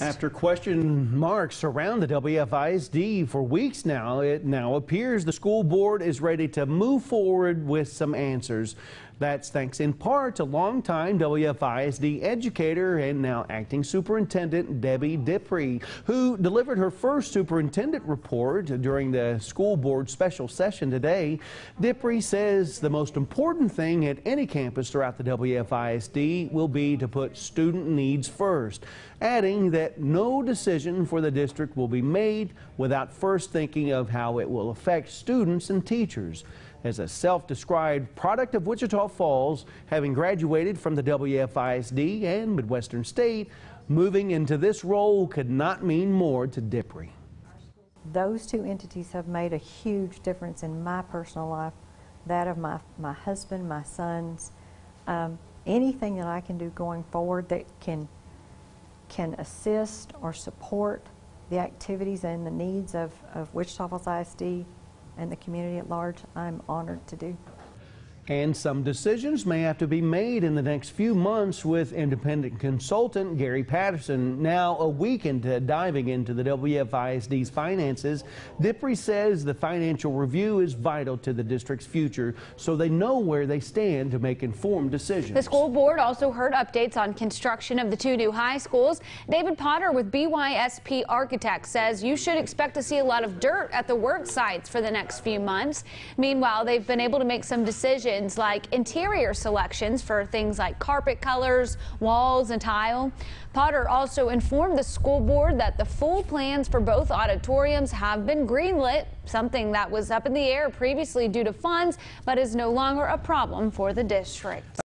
After question marks around the WFISD for weeks now, it now appears the school board is ready to move forward with some answers. That's thanks in part to longtime WFISD educator and now acting superintendent Debbie Dipree, who delivered her first superintendent report during the school board special session today. Dipree says the most important thing at any campus throughout the WFISD will be to put student needs first, adding that no decision for the district will be made without first thinking of how it will affect students and teachers as a self-described product of Wichita Falls, having graduated from the WFISD and Midwestern State, moving into this role could not mean more to Dipree. Those two entities have made a huge difference in my personal life, that of my, my husband, my sons. Um, anything that I can do going forward that can, can assist or support the activities and the needs of, of Wichita Falls ISD and the community at large, I'm honored to do. And some decisions may have to be made in the next few months with independent consultant Gary Patterson. Now, a week into diving into the WFISD's finances, Dipree says the financial review is vital to the district's future so they know where they stand to make informed decisions. The school board also heard updates on construction of the two new high schools. David Potter with BYSP Architects says you should expect to see a lot of dirt at the work sites for the next few months. Meanwhile, they've been able to make some decisions like interior selections for things like carpet colors, walls, and tile. Potter also informed the school board that the full plans for both auditoriums have been greenlit, something that was up in the air previously due to funds, but is no longer a problem for the district.